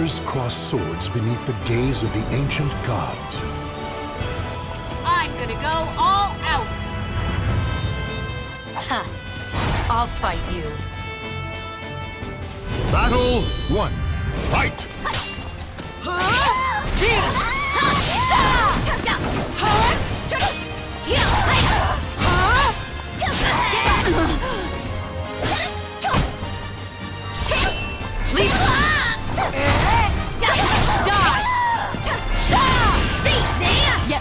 warriors cross swords beneath the gaze of the ancient gods. I'm gonna go all out! Huh. I'll fight you. Battle one. Fight!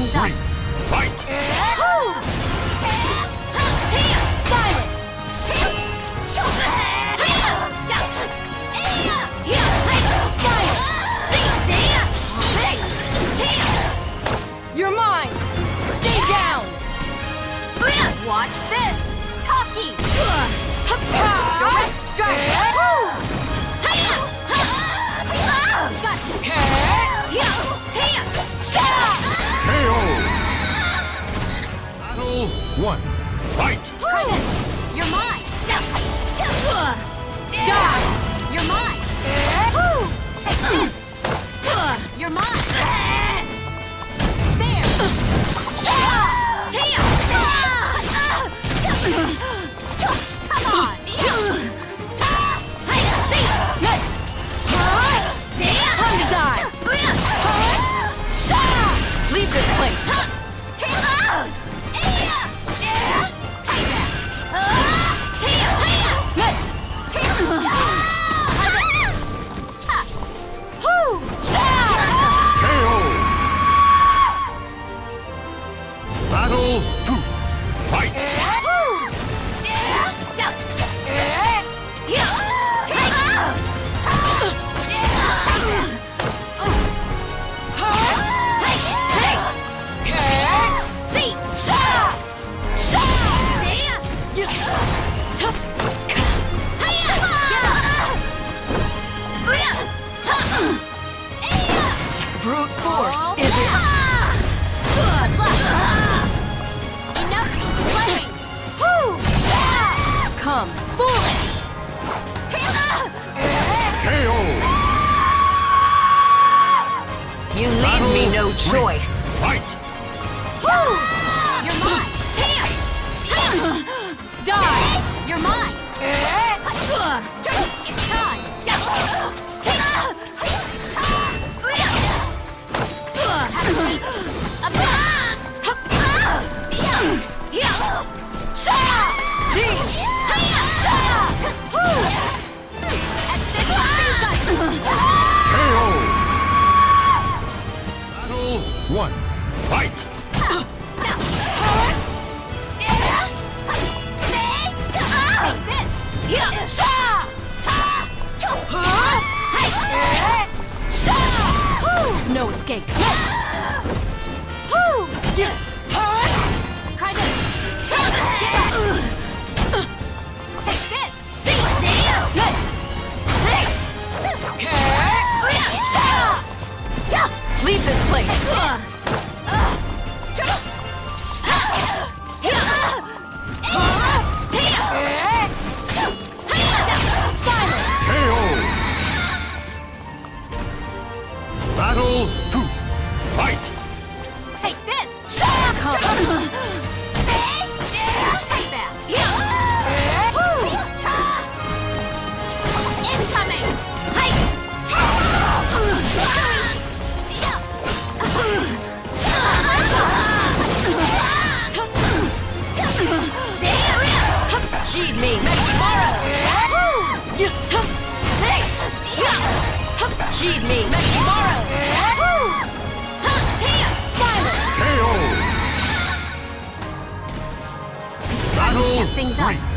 things up. Fight! You're mine! Stay down! Watch this! Talkie! Direct strike! Got you! One. Fight! Try! You're mine! Die! You're mine! Take this! You're mine! Leave this place! Try this. Take this. See, see. Good. Okay. Leave this place. cheat me! Tomorrow! KO! It's time to step things up. Three.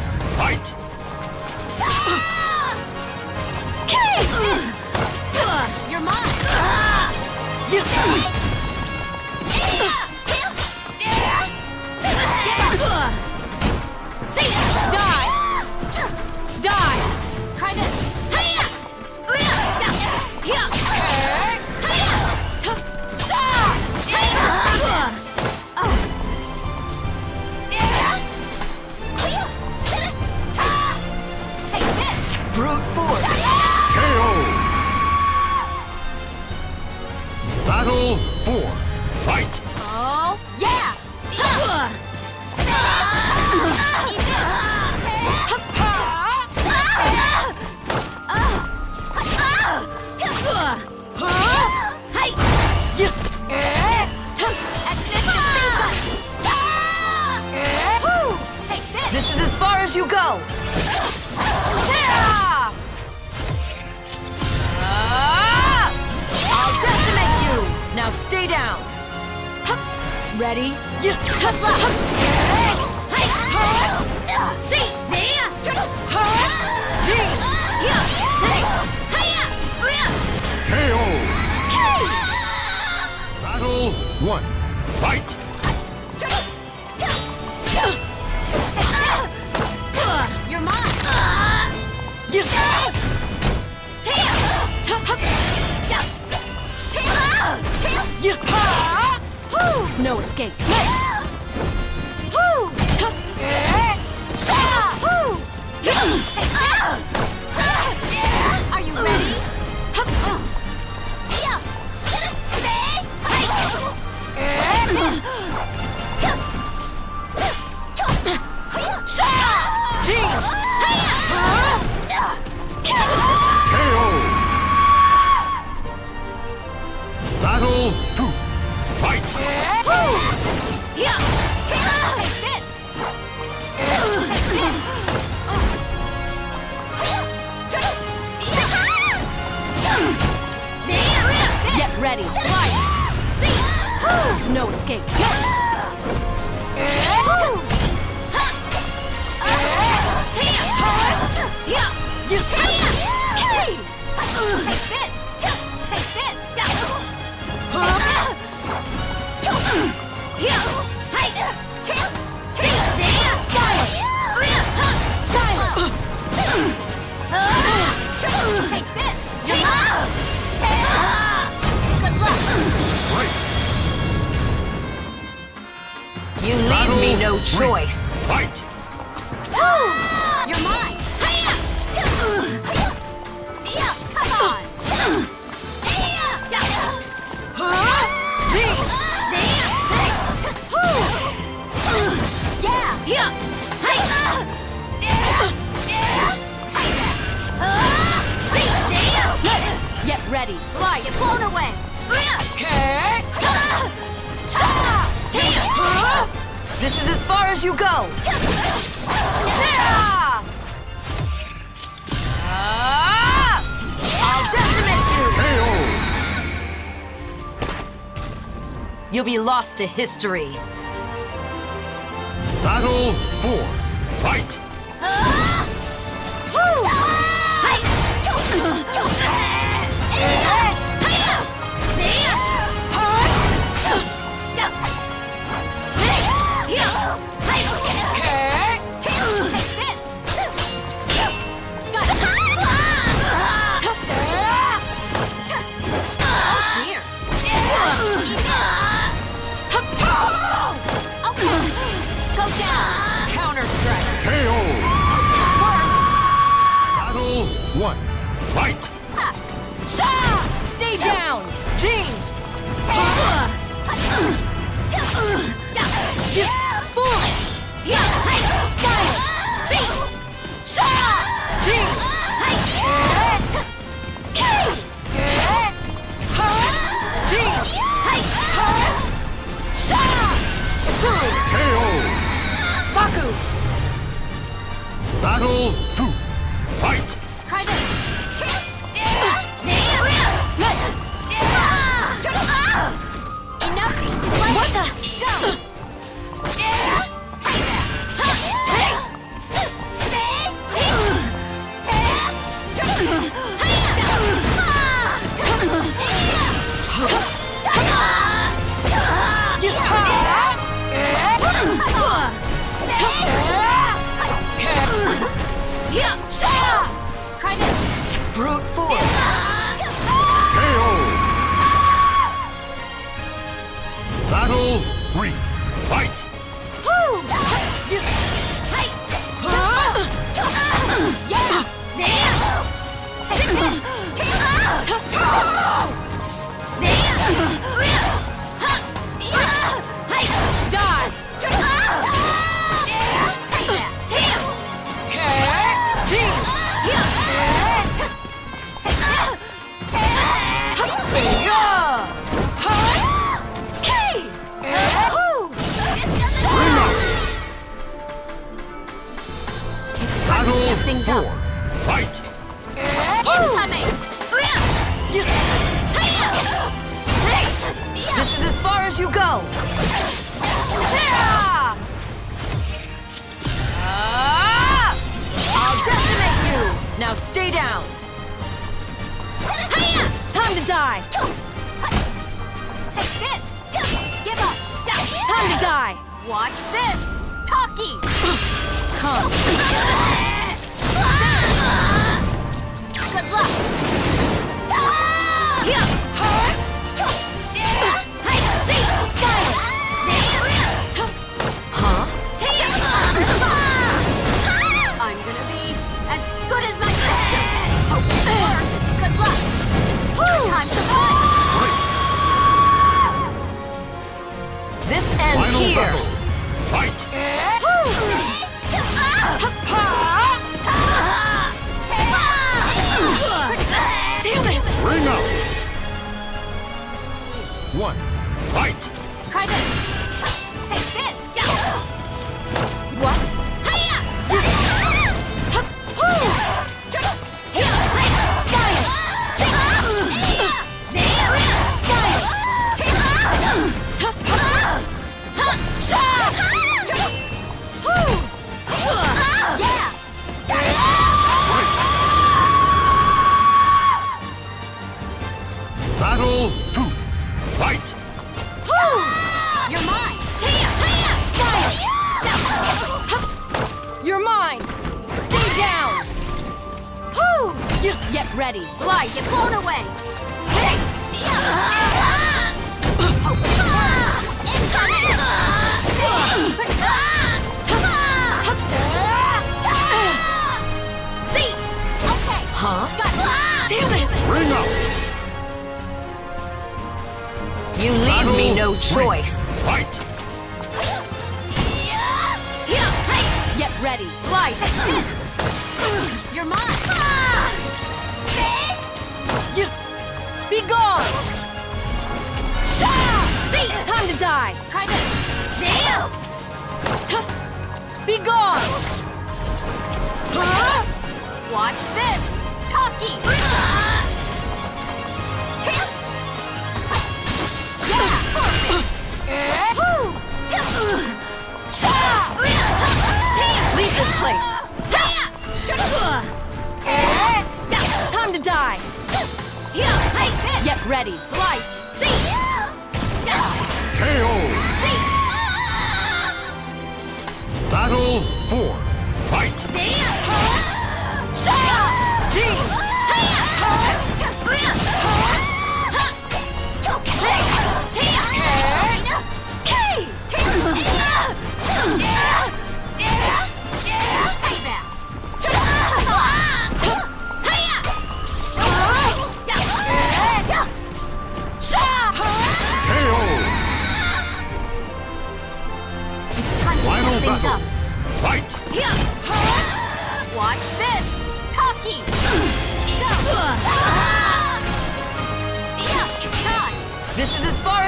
as you go! I'll decimate you! You'll be lost to history. Battle 4. cool as you go! I'll decimate you! Now stay down! Time to die! Take this! Give up! Time to die! Watch this! Talkie! Come! Good luck! Yeah! here! Ready, slice!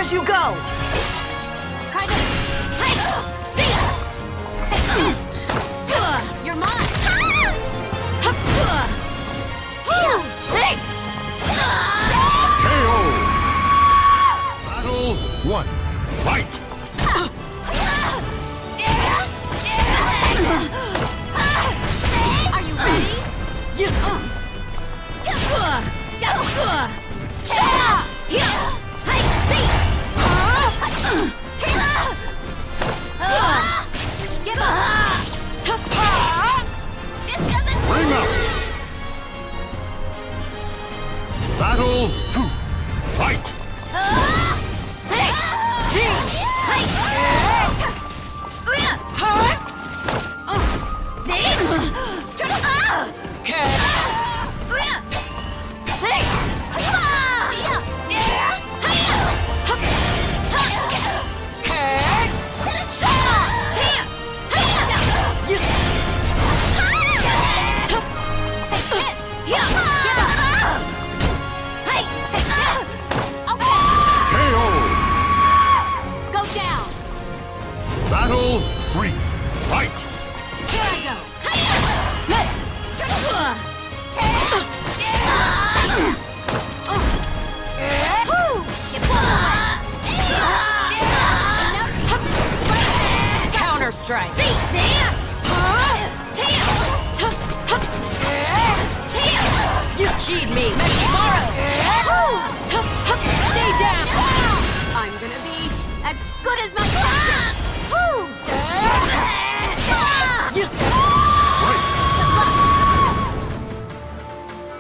as you go!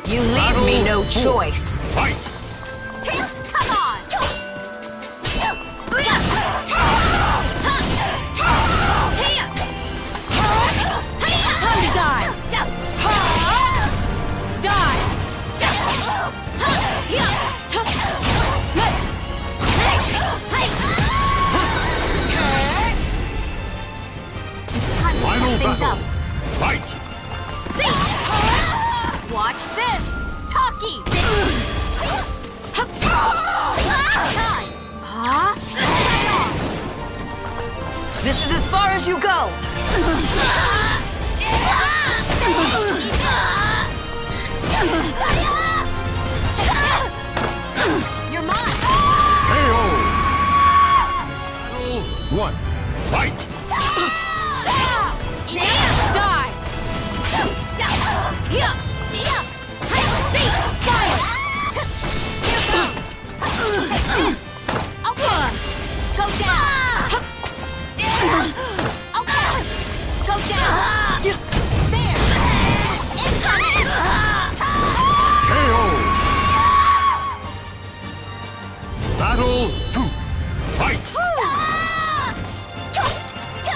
You leave me no choice. Fight! This is as far as you go!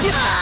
Yeah!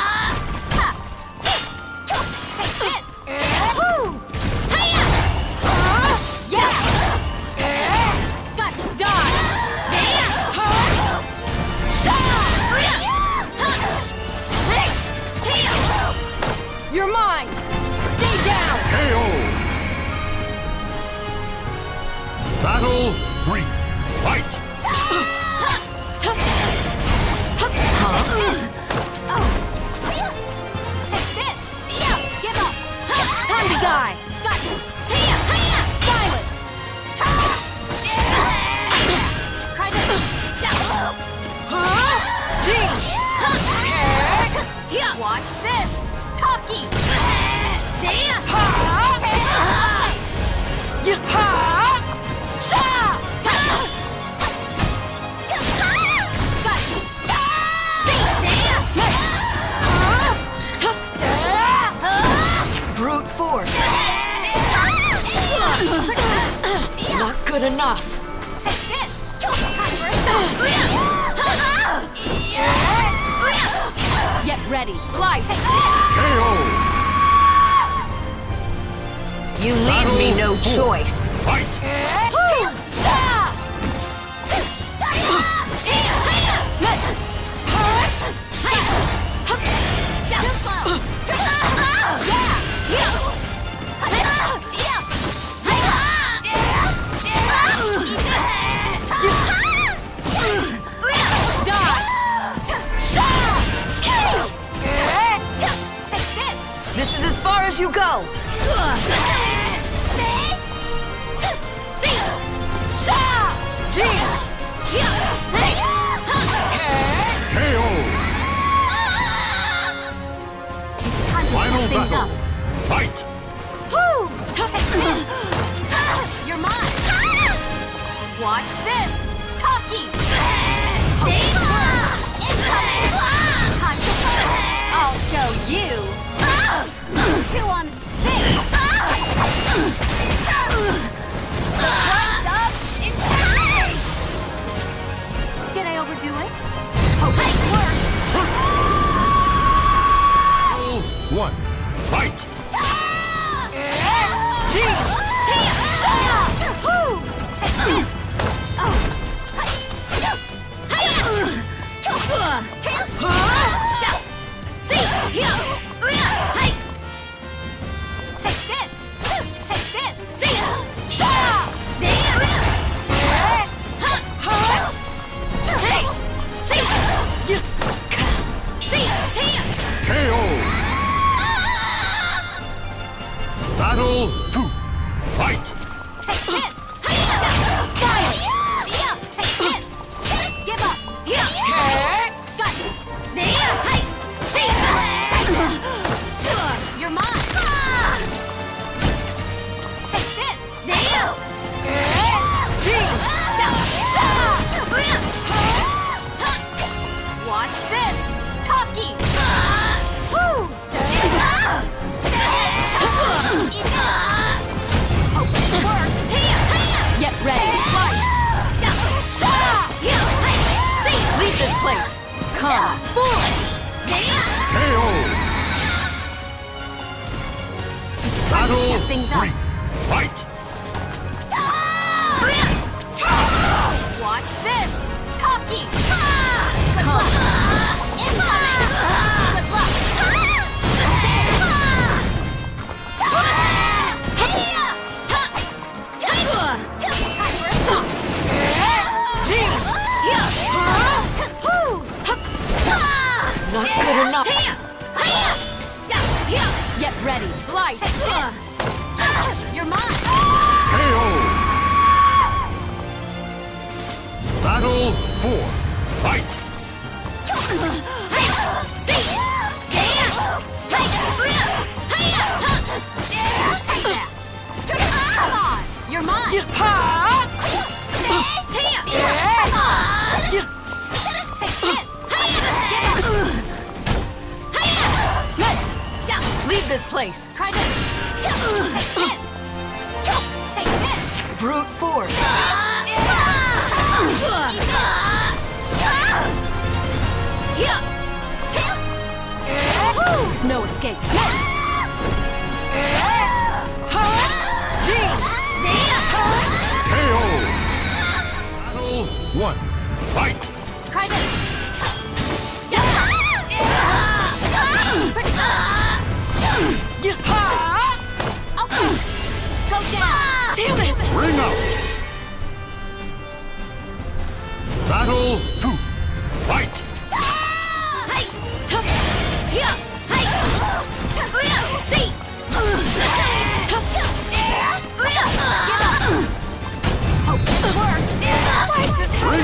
work!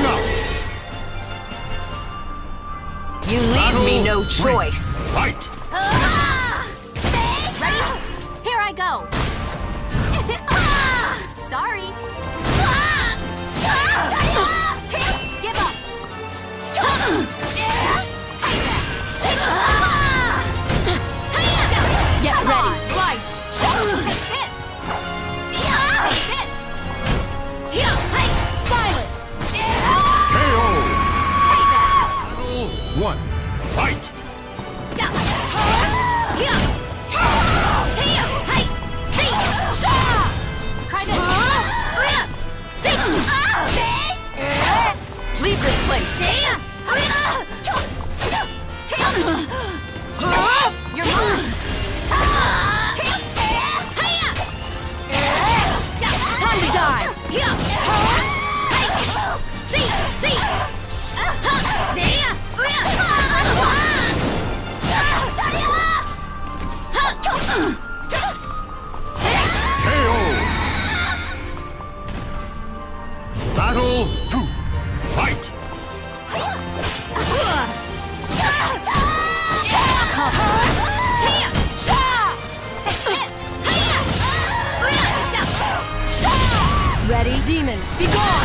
out! You leave Battle me no choice! Fight! Ah! Ready? Here I go! ah! Sorry! Ah! Give up! Get ready! いしてや Be gone!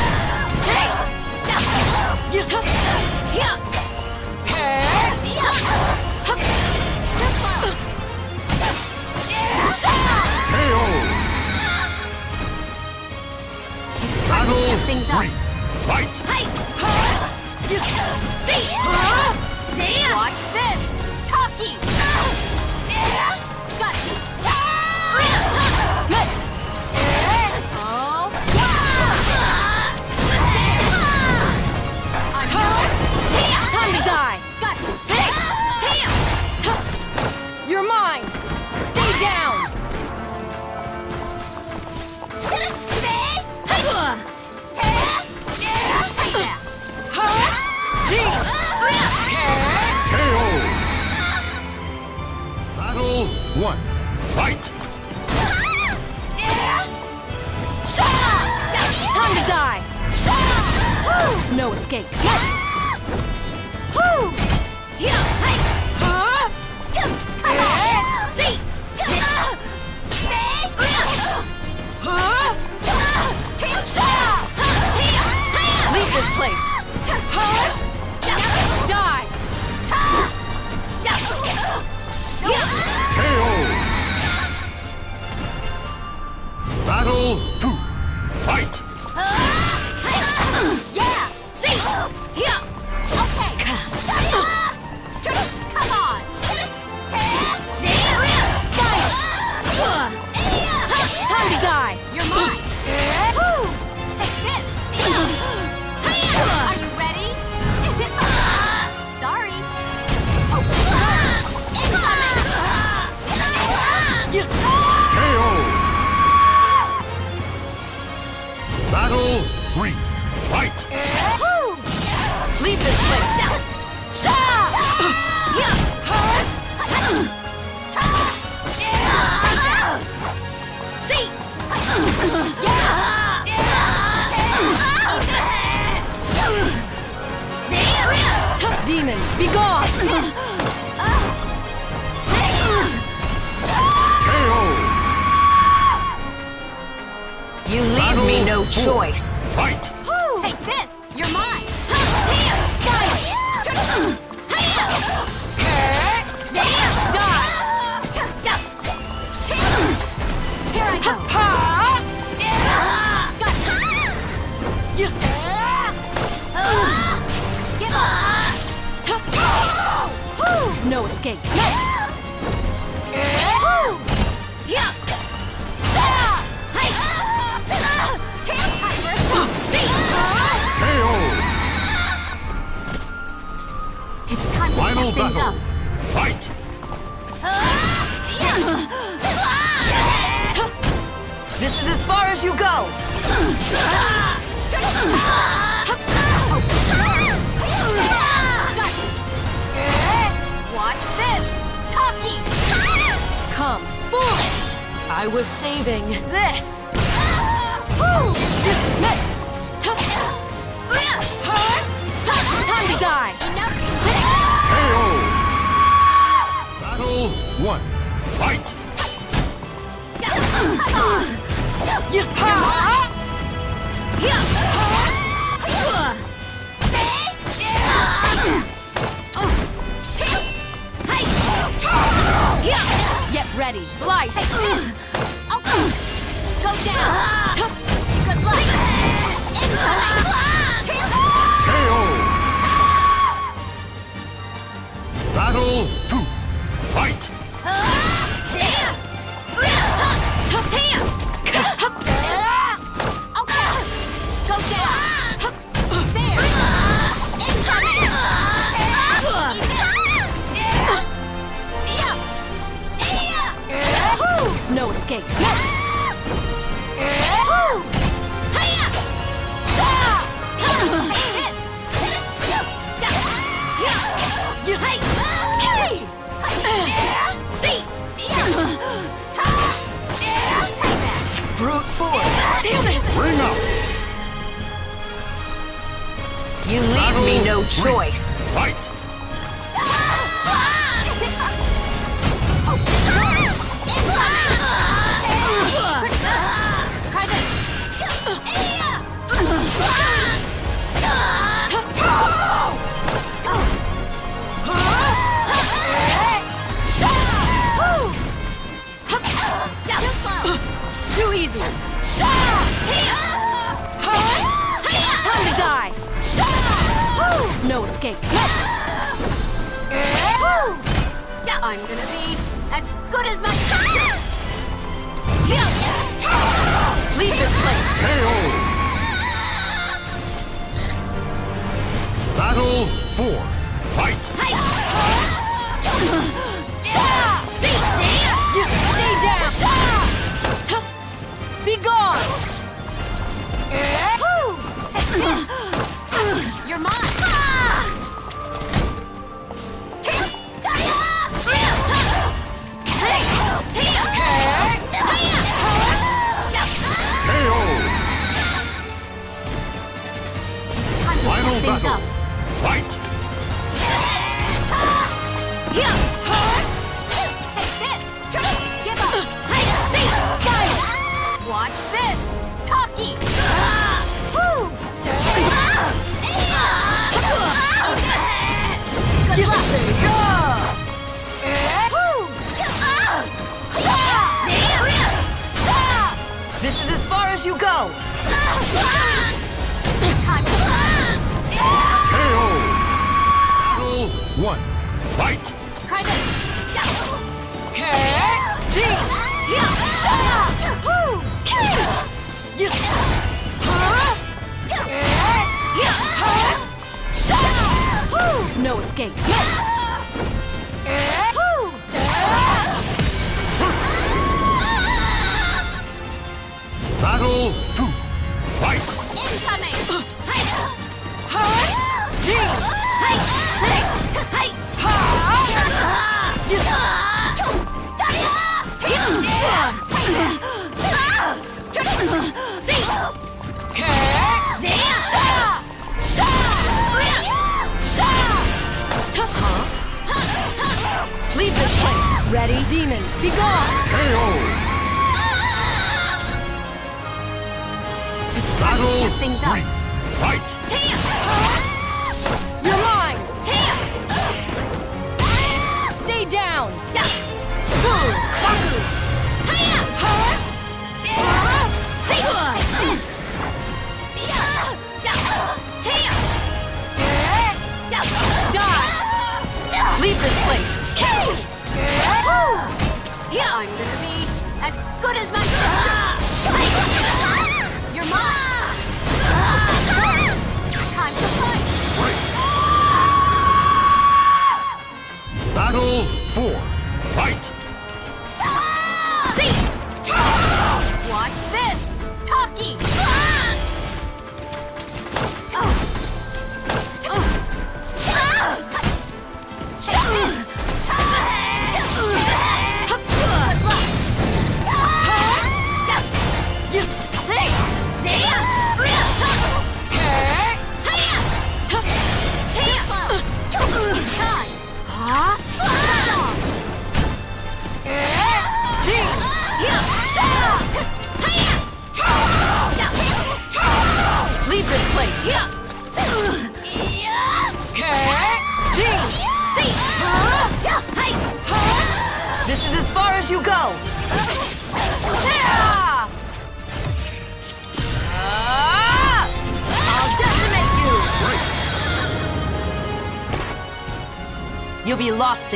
KO! It's time to step things up. this place! Die! KO! Battle 2! Fight! You leave me no choice. things up. Fight! This is as far as you go! Watch this! Taki. Come, foolish! I was saving this! Time to die! Enough one, fight! Get ready, slice! Okay, Go down! Good luck! KO! Battle 2! Brute force! Damn it! Ring out! You leave me no choice! yeah. I'm gonna be as good as my... Leave this place! Hey,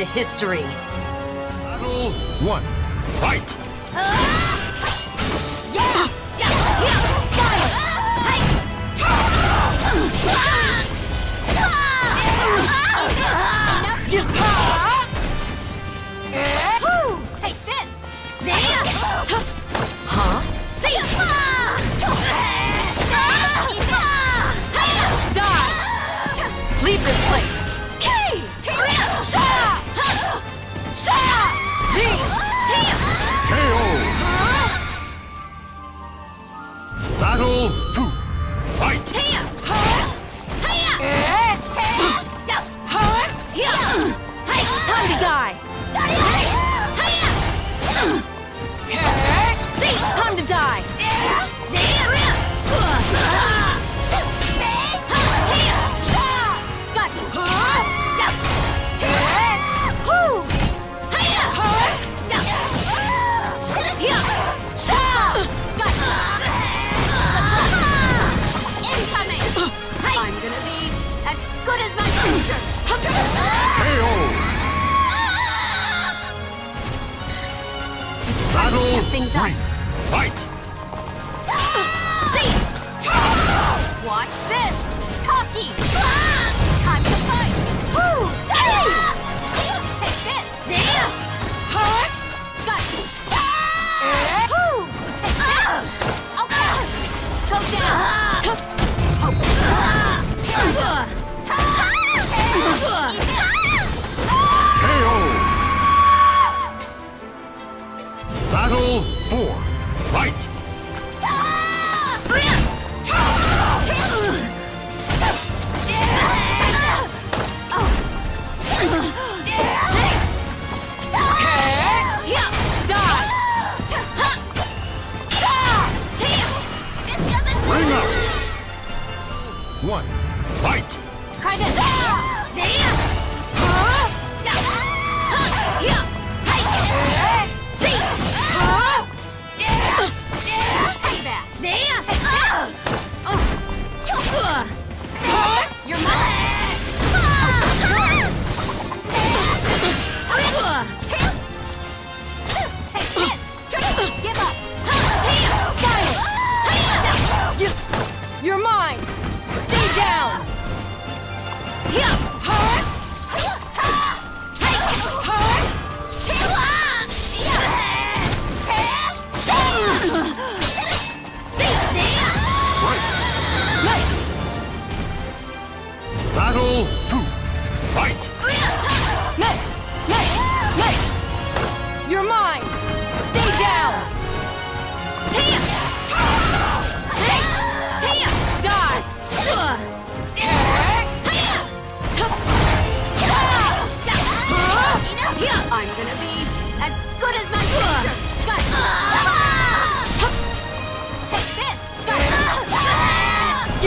history. Battle two. Things up. three. Fight! Watch this! Cocky! Time to fight! Take this! Got you! Eh? Take this! Okay! Go down! Battle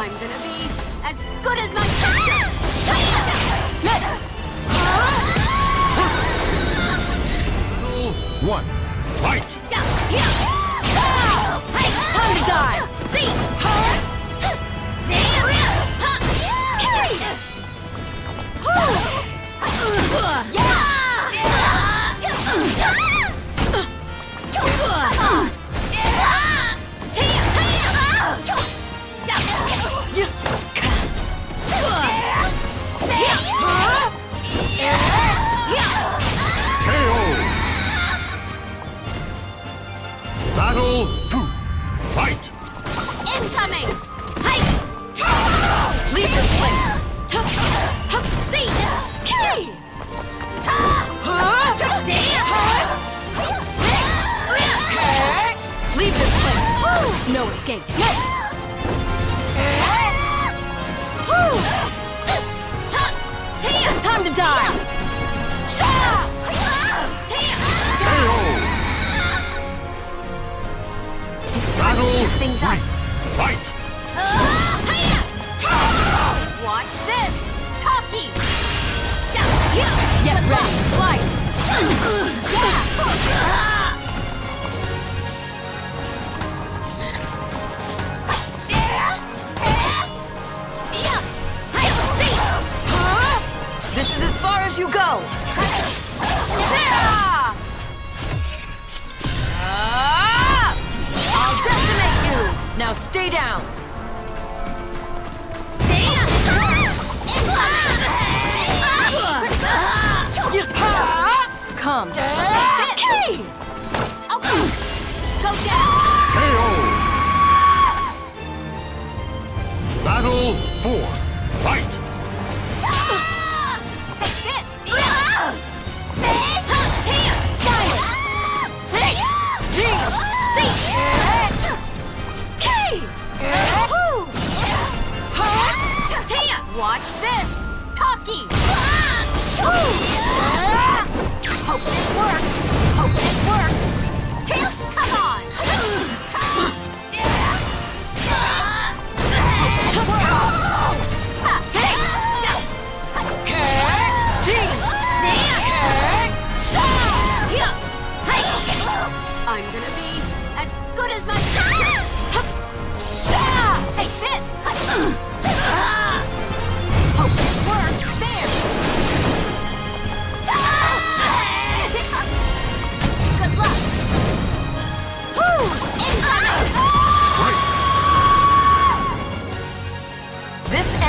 I'm gonna be as good as my sister. One. Fight! Time to die. Battle two. Fight! Incoming! Hike! Leave this place! See! Leave this place! No escape! Time to die! Sha. It's step things up. Fight! Watch this! Talkie! Get ready. Slice. This is as far as you go. Now stay down. Come. Go down! KO! Battle 4. Watch this! Talkie! Hope this works! Hope this works! Tia, come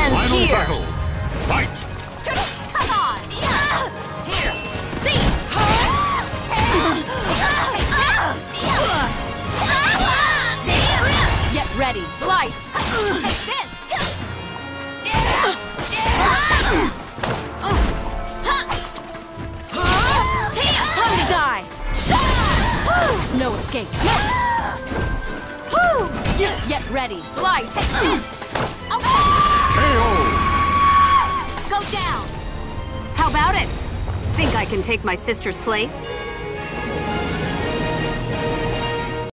This Final here. battle! Fight! Come on! Here! See! Get ready. Slice. Take this! Time to die. No escape. Get ready. Slice. KO! Down! How about it? Think I can take my sister's place?